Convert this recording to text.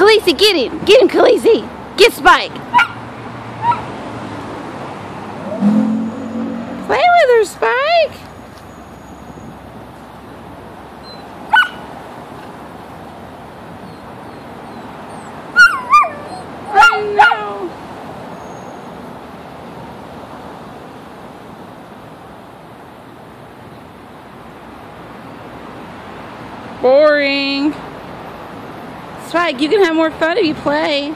Khaleesi, get him. Get him, Khaleesi. Get Spike. Play with her, Spike. I know. Boring. Spike, you can have more fun if you play.